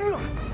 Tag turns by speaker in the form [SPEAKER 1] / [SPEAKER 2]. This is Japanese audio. [SPEAKER 1] Ugh!